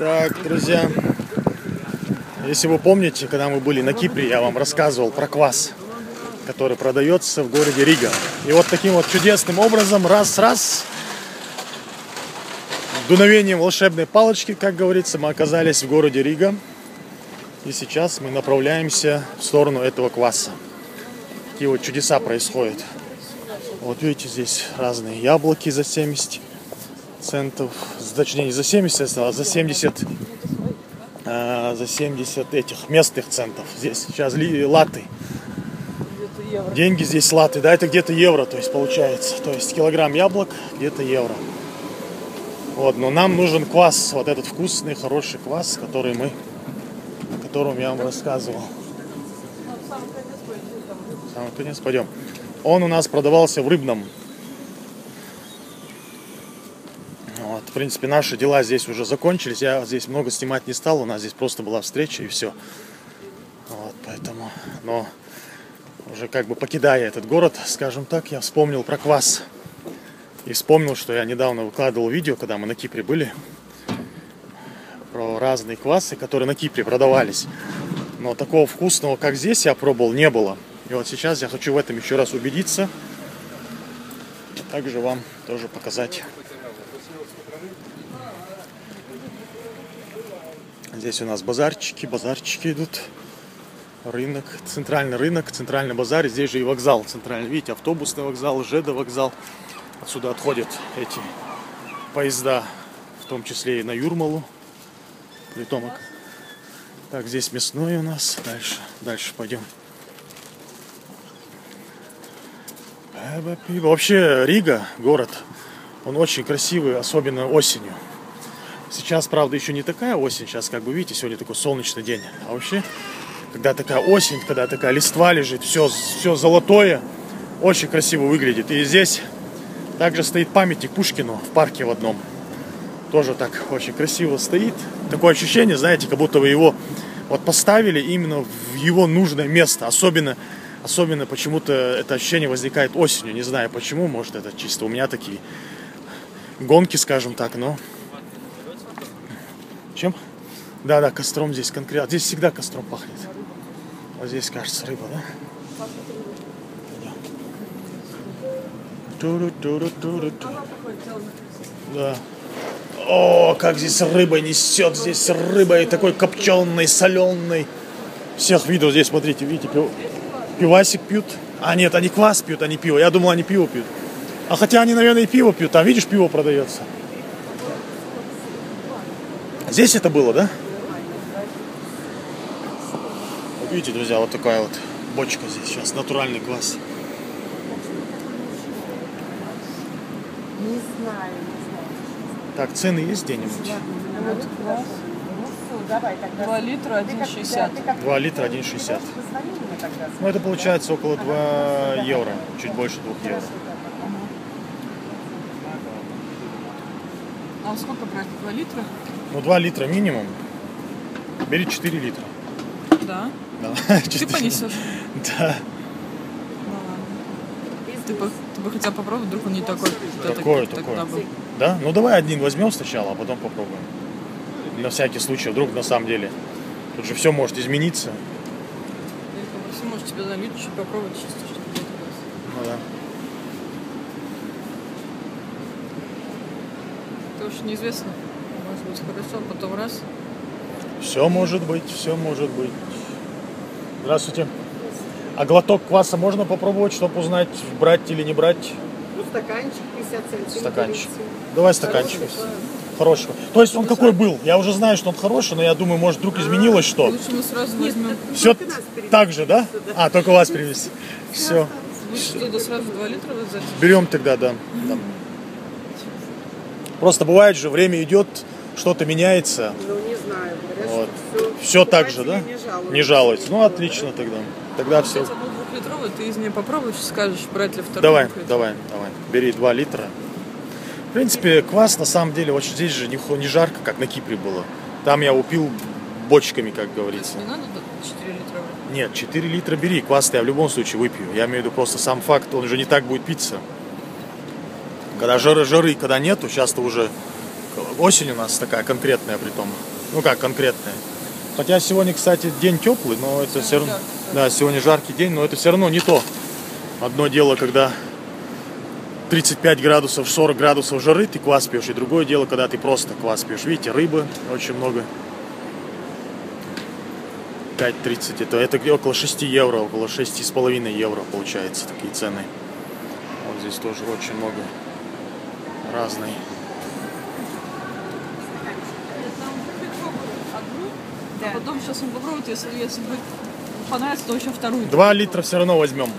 Так, друзья, если вы помните, когда мы были на Кипре, я вам рассказывал про квас, который продается в городе Рига. И вот таким вот чудесным образом, раз-раз, дуновением волшебной палочки, как говорится, мы оказались в городе Рига. И сейчас мы направляемся в сторону этого кваса. Такие вот чудеса происходят. Вот видите, здесь разные яблоки за 70 центов, точнее не за 70, а за 70, а, за 70 этих местных центов. Здесь сейчас латы. Деньги здесь латы, да, это где-то евро, то есть получается. То есть килограмм яблок где-то евро. Вот, но нам нужен квас, вот этот вкусный, хороший квас, который мы, о котором я вам рассказывал. Самый конец, пойдем. Он у нас продавался в рыбном Вот, в принципе, наши дела здесь уже закончились. Я здесь много снимать не стал. У нас здесь просто была встреча и все. Вот, поэтому, но уже как бы покидая этот город, скажем так, я вспомнил про квас. И вспомнил, что я недавно выкладывал видео, когда мы на Кипре были, про разные квасы, которые на Кипре продавались. Но такого вкусного, как здесь я пробовал, не было. И вот сейчас я хочу в этом еще раз убедиться. Также вам тоже показать. Здесь у нас базарчики, базарчики идут. Рынок, центральный рынок, центральный базар. Здесь же и вокзал центральный. Видите, автобусный вокзал, ЖД вокзал. Отсюда отходят эти поезда, в том числе и на Юрмалу. Притомок. Так, здесь мясной у нас. Дальше, дальше пойдем. Вообще Рига, город, он очень красивый, особенно осенью. Сейчас, правда, еще не такая осень. Сейчас, как бы видите, сегодня такой солнечный день. А вообще, когда такая осень, когда такая листва лежит, все, все золотое, очень красиво выглядит. И здесь также стоит памятник Пушкину в парке в одном. Тоже так очень красиво стоит. Такое ощущение, знаете, как будто вы его вот поставили именно в его нужное место. Особенно, особенно почему-то это ощущение возникает осенью. Не знаю почему, может это чисто у меня такие гонки, скажем так, но чем? Да, да, костром здесь конкретно. Здесь всегда костром пахнет. Вот здесь, кажется, рыба, да? Туру, туру, туру. Да. О, как здесь рыба несет. Здесь рыба и такой копченый, соленый. Всех видов здесь, смотрите, видите, пив... пивасик пьют. А нет, они квас пьют, а не пиво. Я думал, они пиво пьют. А хотя они, наверное, и пиво пьют. Там, видишь, пиво продается. Здесь это было, да? Вот видите, друзья, вот такая вот бочка здесь сейчас, натуральный квас. Не знаю, не знаю. Так, цены есть где-нибудь? Два литра 1,60. 2 литра 1,60. Ну, это получается около 2 евро, чуть больше 2 евро. А сколько брать? 2 литра? Ну, 2 литра минимум. Бери 4 литра. Да. Да. Ты понесешь? Да. Ты бы, ты бы хотел попробовать, вдруг он не такой. Такое, такое. Да? Ну, давай один возьмем сначала, а потом попробуем. На всякий случай, вдруг на самом деле. Тут же все может измениться. Попросил, может, тебе налить, чуть попробовать чисто, чтобы. Ну да. Это уж неизвестно. Быть хорошо, потом раз. Все может быть, все может быть. Здравствуйте. А глоток кваса можно попробовать, чтобы узнать, брать или не брать Ну, стаканчик 50 центов. стаканчик? Давай стаканчик. Хорошего. То есть он какой был? Я уже знаю, что он хороший, но я думаю, может, вдруг изменилось что? Лучше мы сразу возьмем. Все так же, да? А, только вас привезти. Все. Лучше туда сразу 2 литра взять. Берем тогда, да. да. Просто бывает же, время идет, что-то меняется. Ну, не знаю. Говорят, Вот. что все. Все так же, да? Не жалуются. Не жалуется. Ну, отлично тогда. Тогда все. Взять одну двухлитровую, ты из нее попробуешь, скажешь, брать ли вторую. Давай, давай, давай. Бери 2 литра. В принципе, квас на самом деле, вот здесь же не, не жарко, как на Кипре было. Там я упил бочками, как говорится. Не надо 4 литра? Нет, 4 литра бери, квас я в любом случае выпью. Я имею в виду просто сам факт, он же не так будет питься. Когда жары, жары, когда нету, часто уже осень у нас такая конкретная при том. Ну как конкретная. Хотя сегодня, кстати, день теплый, но это все равно... Да, сегодня жаркий день, но это все равно не то. Одно дело, когда 35 градусов, 40 градусов жары ты квас пьешь, и другое дело, когда ты просто квас пьешь. Видите, рыбы очень много. 5.30, это, это около 6 евро, около 6,5 евро получается такие цены. Вот здесь тоже очень много разной. А потом сейчас он попробует, если, если будет понравится, то еще вторую. Два литра все равно возьмем.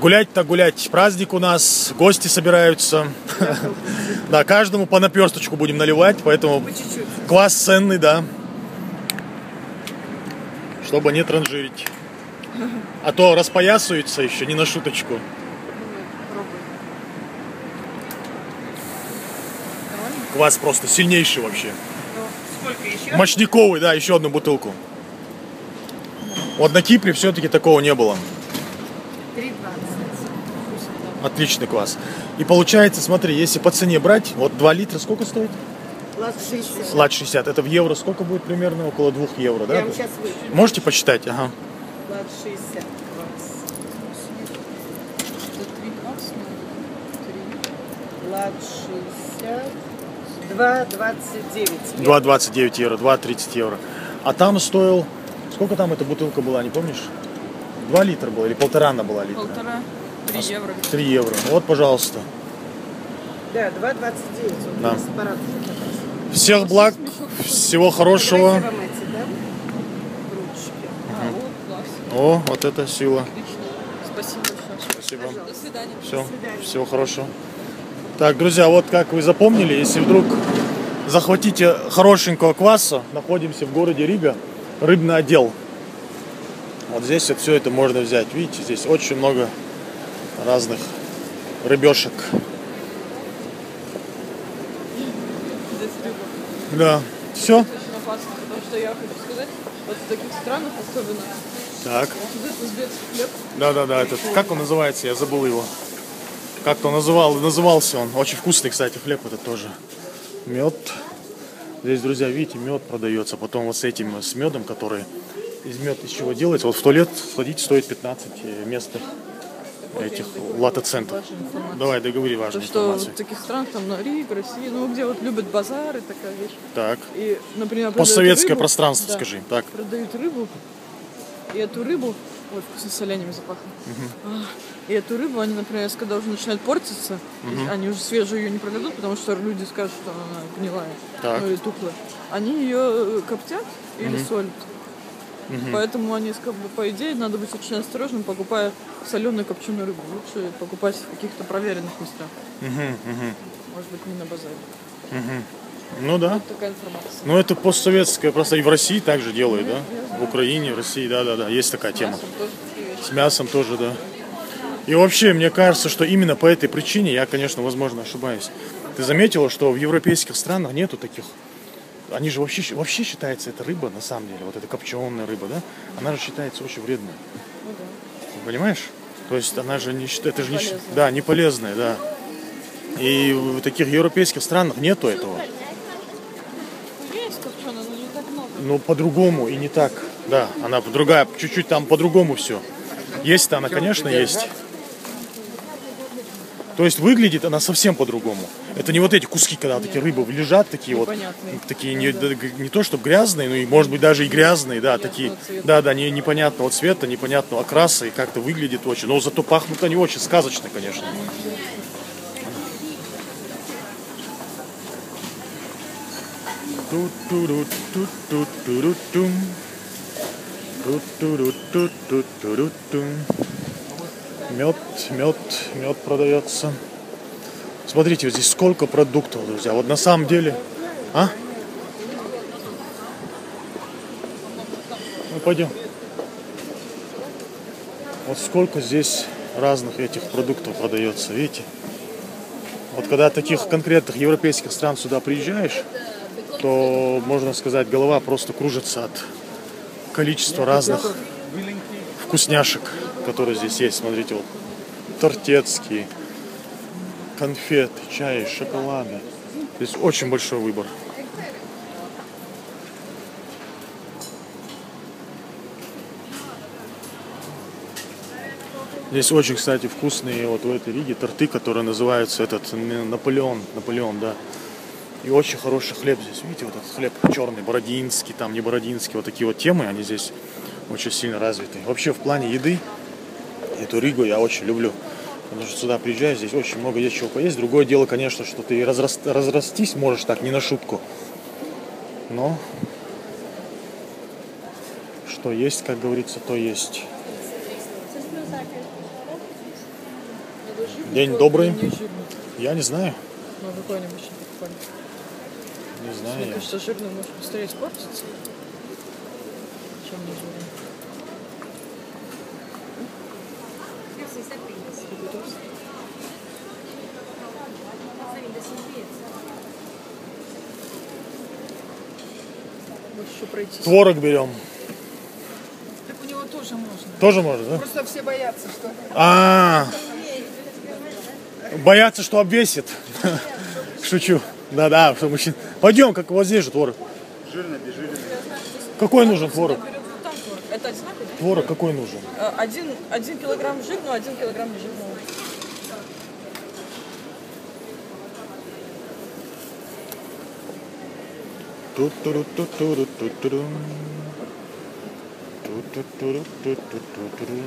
Гулять-то гулять. Праздник у нас, гости собираются. Да, каждому по наперсточку будем наливать, поэтому квас ценный, да. Чтобы не транжирить. А то распоясывается еще, не на шуточку. Квас просто сильнейший вообще. Сколько еще? Мощниковый, да, еще одну бутылку. Вот на Кипре все-таки такого не было. 3,20. Отличный квас. И получается, смотри, если по цене брать, вот 2 литра сколько стоит? Лад 60. Лат 60. Это в евро сколько будет примерно? Около 2 евро, да? Вам сейчас выпью. Можете посчитать? Ага. Лад 60. квас. Лад 60. 2,29. 2,29 евро, 2,30 евро. А там стоил... Сколько там эта бутылка была, не помнишь? 2 литра была или полтора она была литра? Полтора, три евро. 3 евро. Вот, пожалуйста. Да, 2,29. Вот Да. Всех благ, всего хорошего. Эти, да? А, вот. О, вот это сила. Отлично. Спасибо большое. Спасибо. До свидания. Все, свидания. всего хорошего. Так, друзья, вот как вы запомнили, если вдруг захватите хорошенького кваса, находимся в городе Рига, рыбный отдел. Вот здесь вот все это можно взять. Видите, здесь очень много разных рыбешек. Здесь рыба. Да, все. Опасно, потому что я хочу сказать, вот в таких странах особенно, Так, вот это узбекский хлеб, да-да-да, этот, как он называется, я забыл его. Как-то называл, назывался он. Очень вкусный, кстати, хлеб этот тоже. Мед. Здесь, друзья, видите, мед продается. Потом вот с этим, с медом, который из мед из чего делается. Вот в туалет сходить стоит 15 мест этих латоцентов. важная информация. Давай, договори То, важную что информацию. в таких странах, там, на Рига, Россия, ну, где вот любят базары, такая вещь. Так, И, например, постсоветское рыбу, пространство, да, скажи. Так, Продают рыбу, и эту рыбу, ой, вкусно соленьями запахло. А, И эту рыбу они, например, если когда уже начинает портиться, и они уже свежую ее не продадут, потому что люди скажут, что она гнилая, Так. ну или тухлая. Они ее коптят или солят. Поэтому они, как бы, по идее, надо быть очень осторожным, покупая соленую копченую рыбу. Лучше покупать в каких-то проверенных местах. Может быть, не на базаре. Ну да. Вот такая информация. Ну это постсоветское, просто и в России также делают, да? В Украине, в России, да-да-да, есть такая тема. Такие вещи. С мясом тоже, да. И вообще, мне кажется, что именно по этой причине, я, конечно, возможно, ошибаюсь. Ты заметила, что в европейских странах нету таких... Они же вообще, вообще считается, это рыба, на самом деле, вот эта копченая рыба, да? Она же считается очень вредной. Ну да. Понимаешь? То есть она же не считается... Это же не, да, не полезная, да. И в таких европейских странах нету этого. Есть копченая, но не так много. Но по-другому и не так. Да, она другая, чуть-чуть там по-другому все. Есть-то она, конечно, есть. То есть выглядит она совсем по-другому. Это не вот эти куски, когда такие рыбы лежат, такие вот, Непонятные. такие не, да, не то, чтобы грязные, но и может быть даже и грязные, да, такие, цвета. да, да, не, непонятного цвета, непонятного окраса и как-то выглядит очень. Но зато пахнут они очень сказочно, конечно. Мед, мед, мед продается. Смотрите, вот здесь сколько продуктов, друзья. Вот на самом деле... А? Ну, пойдем. Вот сколько здесь разных этих продуктов продается, видите? Вот когда таких конкретных европейских стран сюда приезжаешь, то, можно сказать, голова просто кружится от количества разных вкусняшек, которые здесь есть. Смотрите, вот тортецкие, конфеты, чаи, шоколады. Здесь очень большой выбор. Здесь очень, кстати, вкусные вот в этой Риге торты, которые называются этот Наполеон, Наполеон, да. И очень хороший хлеб здесь. Видите, вот этот хлеб черный, бородинский, там не бородинский. Вот такие вот темы, они здесь очень сильно развиты. Вообще в плане еды эту Ригу я очень люблю. Потому что сюда приезжаешь, здесь очень много есть чего поесть. Другое дело, конечно, что ты разрас- разрастись можешь так, не на шутку. Но что есть, как говорится, то есть. День добрый. Я не знаю. Ну, какой-нибудь. Не знаю Мне я. кажется, жирный может быстрее испортиться, чем не жирный. Творог берем. Так у него тоже можно. Тоже можно, да? Просто все боятся, что... А, боятся, что обвесит. Шучу. Да-да, что мужчин. Пойдем, как вот здесь же творог. Жирно, без жирно. Какой нужен творог? Это одинаково? Творог какой нужен? Э, Один, один килограмм жирного, один килограмм нежирного. Ту-ту-ру-ту-ту-ру-ту-ту-ру. Ту-ту-ту-ру-ту-ту-ту-ту-ру.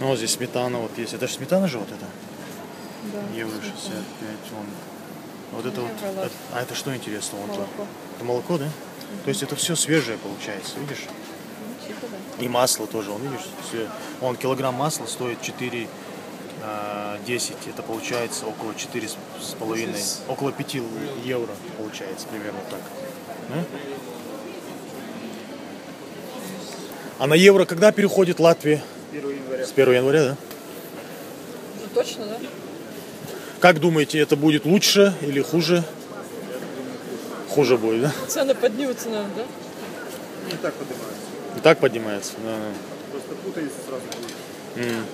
Ну, вот здесь сметана вот есть. Это же сметана же вот это? Да. Евро 65. Вон. Вот это вот. Это- а это что интересно? Вот Молоко. Это молоко, да? То есть это все свежее получается, видишь? Ну, типа. И масло тоже, он видишь, все. Он килограмм масла стоит 4 а, 10, это получается около 4 с с половиной, около 5 евро получается примерно так. Да? А на евро когда переходит Латвия? 1 января. С 1 января, да? Ну, точно, да? Как думаете, это будет лучше или хуже? Хуже будет, да? Цены поднимутся, наверное, да? Не так поднимается. И так поднимается. Да. Просто путаница сразу будет. М.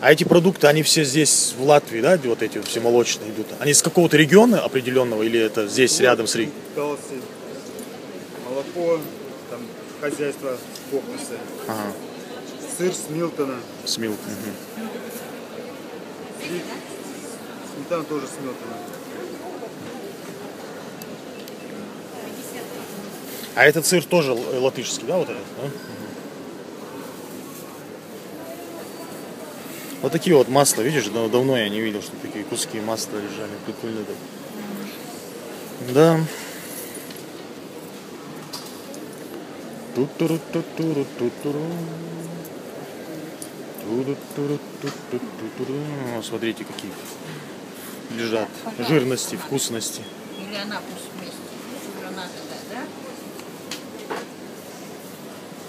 А эти продукты, они все здесь, в Латвии, да, вот эти вот все молочные идут? Они с какого-то региона определенного или это здесь, рядом с Ригой? Молоко, там хозяйство Бохнеса, Ага, сыр с Милтона, с мгм. и сметана тоже с Милтона. А этот сыр тоже латышский, да, вот этот? да? Вот такие вот масла, видишь, дав- давно я не видел, что такие куски масла лежали. Прикольно так. Да. Ту-туру-ту-туру-ту-туру. Ту-ру-туру-ту-ту-туру. О, Смотрите, какие лежат жирности, вкусности. Или она вместе. Граната, да?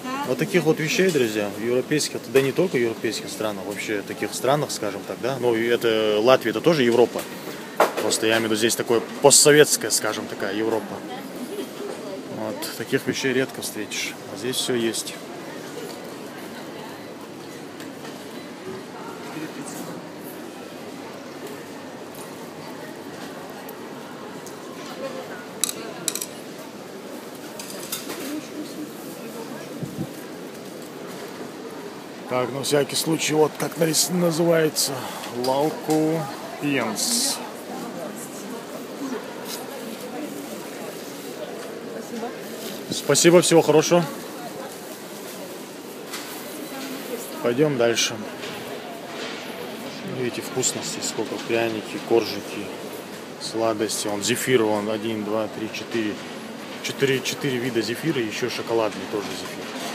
да? Вот таких вот вещей, друзья, в европейских, да не только в европейских странах, вообще таких странах, скажем так, да, ну это Латвия, это тоже Европа. Просто я имею в виду здесь такое постсоветская, скажем, такая Европа. Вот, таких вещей редко встретишь, а здесь все есть. Так, на всякий случай, вот как называется, лауку пьенс. Спасибо, всего хорошего. Пойдем дальше. Видите, вкусности сколько. Пряники, коржики, сладости. Он зефир, он один, два, три, четыре. Четыре, четыре вида зефира, еще шоколадный тоже зефир.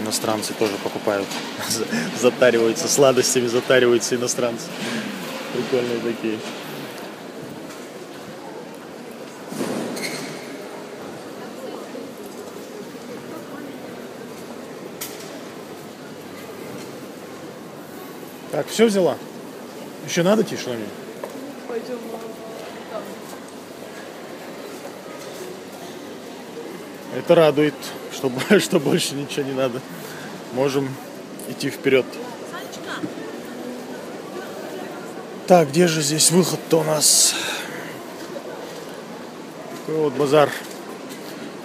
Иностранцы тоже покупают, затариваются сладостями, затариваются иностранцы. Прикольные такие. Так, все взяла? Еще надо тебе что-нибудь? Это радует, что, что больше ничего не надо. Можем идти вперед. Так, где же здесь выход-то у нас? Такой вот базар.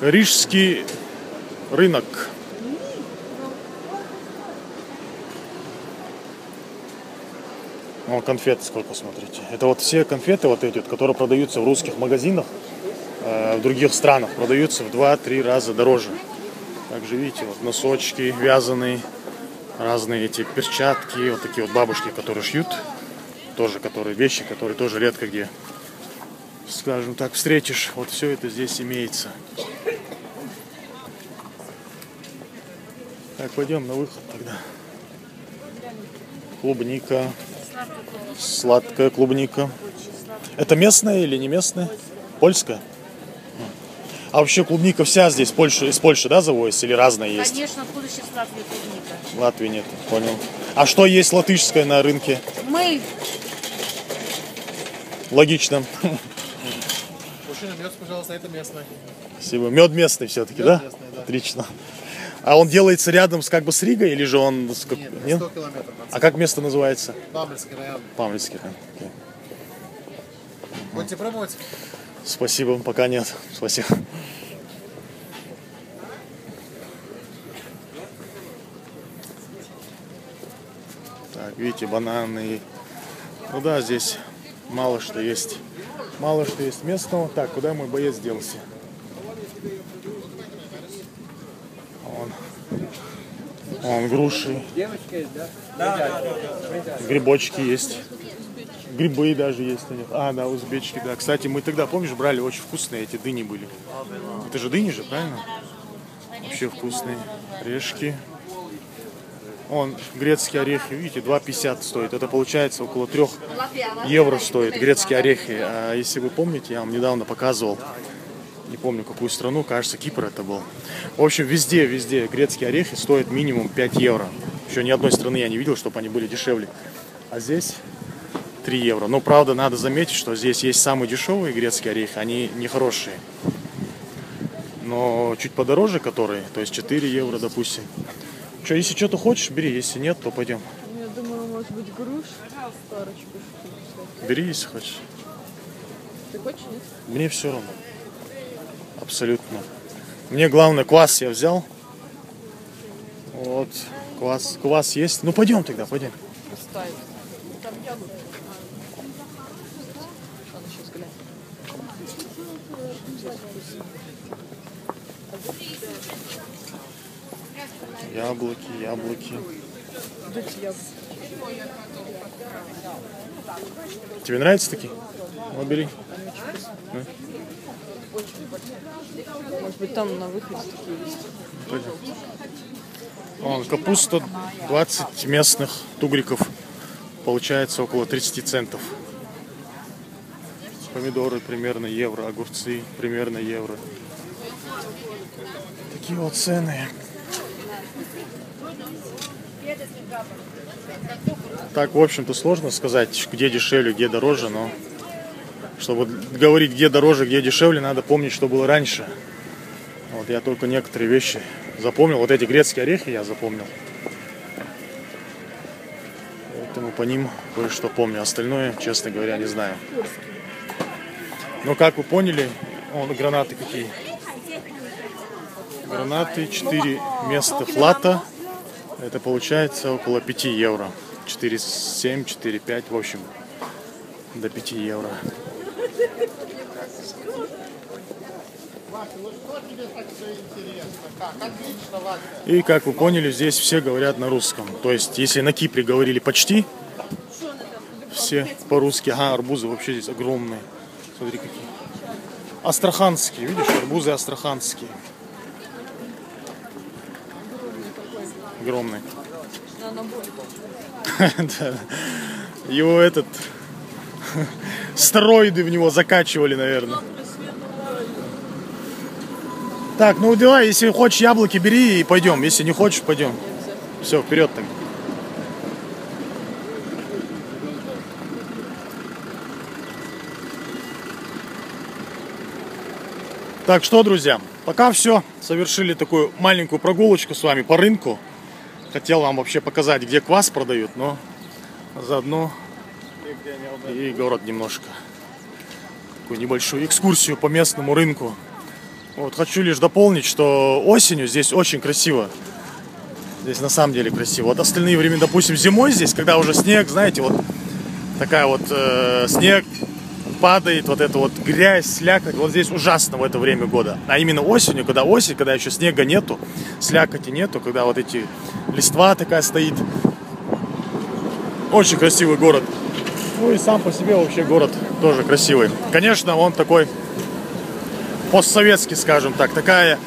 Рижский рынок. О, конфет сколько, смотрите. Это вот все конфеты вот эти, которые продаются в русских магазинах, в других странах, продаются в 2-3 раза дороже. Также видите, вот носочки вязаные, разные эти перчатки, вот такие вот бабушки, которые шьют, тоже которые вещи, которые тоже редко где, скажем так, встретишь. Вот все это здесь имеется. Так, пойдем на выход тогда. Клубника. Сладкая клубника. Это местная или не местная? Польская? А вообще клубника вся здесь Польша, из Польши, да, завозится? Или разная есть? Конечно, откуда сейчас Латвия клубника? Латвии нет, понял. А что есть латышское на рынке? Мы Логично. Мужчина, мед, пожалуйста, это местное. Спасибо. Мед местный все-таки, да? местный, да. Отлично. А он делается рядом с как бы с Ригой или же он... с как- Нет, Нет? 100 километров. А как место называется? Бамбельский район. Павловский район. Окей. Будете пробовать? Спасибо, пока нет. Спасибо. Видите, бананы. Ну да, здесь мало что есть. Мало что есть местного. Так, куда мой боец делся? Он. Он груши. Грибочки есть. Грибы даже есть у них. А, да, узбечки, да. Кстати, мы тогда, помнишь, брали очень вкусные эти дыни были. Это же дыни же, правильно? Вообще вкусные. Орешки. Он, грецкие орехи, видите, 2,50 стоит. Это получается около 3 евро стоит грецкие орехи. А если вы помните, я вам недавно показывал, не помню какую страну, кажется, Кипр это был. В общем, везде, везде грецкие орехи стоят минимум 5 евро. Еще ни одной страны я не видел, чтобы они были дешевле. А здесь 3 евро. Но правда, надо заметить, что здесь есть самые дешевые грецкие орехи, они нехорошие. Но чуть подороже которые, то есть 4 евро, допустим. Что, если что-то хочешь, бери, если нет, то пойдем. Я думаю, может быть, груш парочку. Бери, если хочешь. Ты хочешь, нет? Мне все равно. Абсолютно. Мне главное, квас я взял. Вот, квас, квас есть. Ну, пойдем тогда, пойдем. Оставить. Там яблоки. Надо сейчас глянь. Яблоки, яблоки. Яблоки. Тебе нравятся такие? Ну, бери. Может быть, там на выходе такие есть. Пойдем. Вон, капуста 20 местных тугриков. Получается около 30 центов. Помидоры примерно евро, огурцы примерно евро. Такие вот цены. Так, в общем-то, сложно сказать, где дешевле, где дороже, но чтобы говорить, где дороже, где дешевле, надо помнить, что было раньше. Вот я только некоторые вещи запомнил. Вот эти грецкие орехи я запомнил. Поэтому по ним кое-что помню. Остальное, честно говоря, не знаю. Но как вы поняли, он гранаты какие? Гранаты 4 местных лата. Это получается около 5 евро. 4,7, 4,5, в общем, до 5 евро. И как вы поняли, здесь все говорят на русском. То есть, если на Кипре говорили почти, все по-русски. Ага, арбузы вообще здесь огромные. Смотри какие. Астраханские, видишь, арбузы астраханские. огромный. Да. Его этот... Стероиды в него закачивали, наверное. Так, ну дела, если хочешь яблоки, бери и пойдем. Если не хочешь, пойдем. Все, вперед так. Так что, друзья, пока все. Совершили такую маленькую прогулочку с вами по рынку. Хотел вам вообще показать, где квас продают, но заодно и город немножко. Такую небольшую экскурсию по местному рынку. Вот хочу лишь дополнить, что осенью здесь очень красиво. Здесь на самом деле красиво. Вот остальные времена, допустим, зимой здесь, когда уже снег, знаете, вот такая вот э, снег падает, вот эта вот грязь, слякоть. Вот здесь ужасно в это время года. А именно осенью, когда осень, когда еще снега нету, слякоти нету, когда вот эти листва такая стоит. Очень красивый город. Ну и сам по себе вообще город тоже красивый. Конечно, он такой постсоветский, скажем так, такая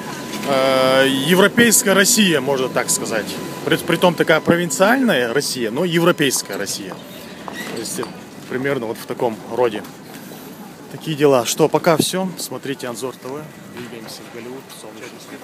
э, европейская Россия, можно так сказать. При, притом такая провинциальная Россия, но европейская Россия. То есть э, примерно вот в таком роде. Такие дела. Что, пока все. Смотрите Анзор ТВ. Двигаемся в Голливуд. Солнечный.